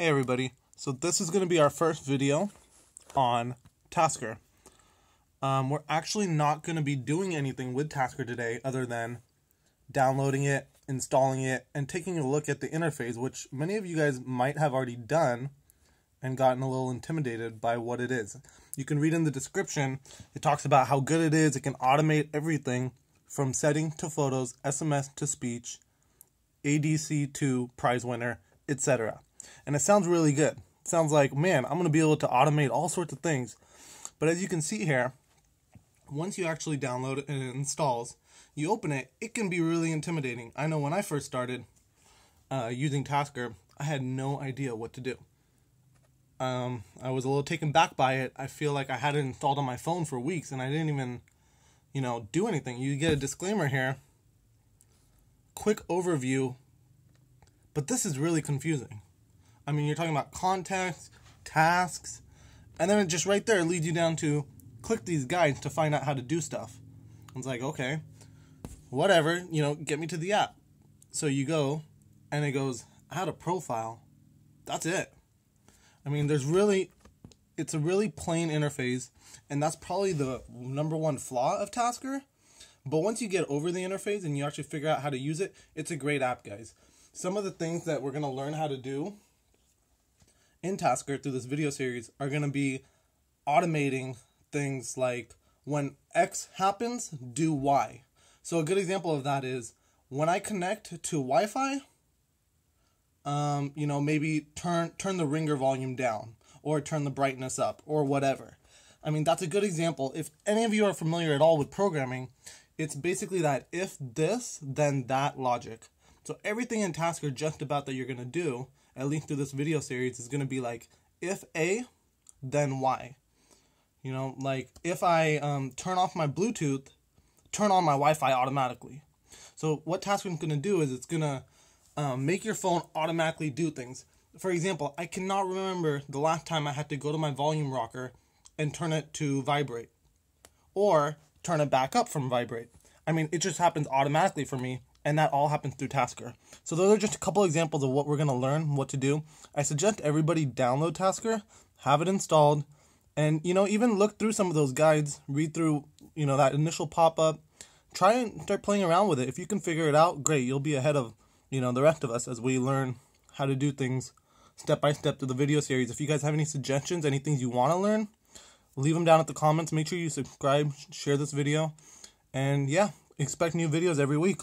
Hey everybody, so this is going to be our first video on Tasker. Um, we're actually not going to be doing anything with Tasker today other than downloading it, installing it, and taking a look at the interface, which many of you guys might have already done and gotten a little intimidated by what it is. You can read in the description, it talks about how good it is, it can automate everything from setting to photos, SMS to speech, ADC to prize winner, etc and it sounds really good. It sounds like, man, I'm going to be able to automate all sorts of things. But as you can see here, once you actually download it and it installs, you open it, it can be really intimidating. I know when I first started uh, using Tasker, I had no idea what to do. Um, I was a little taken back by it. I feel like I had it installed on my phone for weeks and I didn't even, you know, do anything. You get a disclaimer here. Quick overview. But this is really confusing. I mean, you're talking about contacts, tasks, and then it just right there leads you down to click these guides to find out how to do stuff. It's like, okay, whatever, you know, get me to the app. So you go, and it goes, add a profile. That's it. I mean, there's really, it's a really plain interface, and that's probably the number one flaw of Tasker. But once you get over the interface and you actually figure out how to use it, it's a great app, guys. Some of the things that we're going to learn how to do in Tasker through this video series are going to be automating things like when X happens, do Y. So a good example of that is when I connect to Wi-Fi, um, you know, maybe turn turn the ringer volume down or turn the brightness up or whatever. I mean, that's a good example. If any of you are familiar at all with programming, it's basically that if this, then that logic. So everything in Tasker just about that you're going to do at least through this video series, is going to be like, if A, then Y. You know, like if I um, turn off my Bluetooth, turn on my Wi-Fi automatically. So what Tasker's going to do is it's going to um, make your phone automatically do things. For example, I cannot remember the last time I had to go to my volume rocker and turn it to vibrate or turn it back up from vibrate. I mean, it just happens automatically for me and that all happens through Tasker. So those are just a couple examples of what we're going to learn, what to do. I suggest everybody download Tasker, have it installed, and you know even look through some of those guides, read through you know that initial pop-up, try and start playing around with it. If you can figure it out, great. You'll be ahead of you know the rest of us as we learn how to do things step by step through the video series. If you guys have any suggestions, any things you want to learn, leave them down at the comments. Make sure you subscribe, share this video, and yeah, expect new videos every week.